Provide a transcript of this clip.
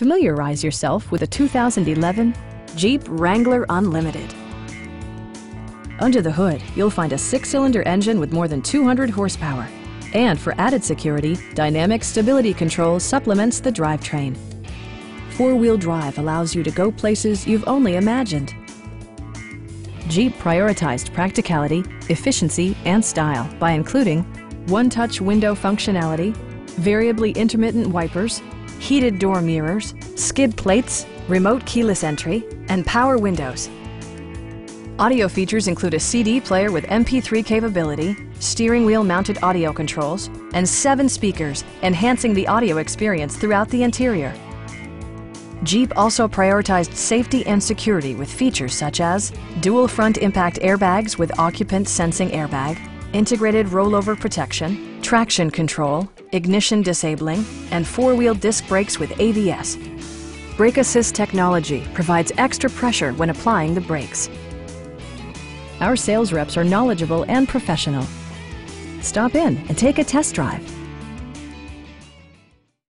Familiarize yourself with the 2011 Jeep Wrangler Unlimited. Under the hood, you'll find a six-cylinder engine with more than 200 horsepower. And for added security, Dynamic Stability Control supplements the drivetrain. Four-wheel drive allows you to go places you've only imagined. Jeep prioritized practicality, efficiency, and style by including one-touch window functionality, variably intermittent wipers, heated door mirrors, skid plates, remote keyless entry, and power windows. Audio features include a CD player with MP3 capability, steering wheel mounted audio controls, and seven speakers, enhancing the audio experience throughout the interior. Jeep also prioritized safety and security with features such as dual front impact airbags with occupant sensing airbag, integrated rollover protection, traction control, ignition disabling, and four-wheel disc brakes with ABS. Brake Assist technology provides extra pressure when applying the brakes. Our sales reps are knowledgeable and professional. Stop in and take a test drive.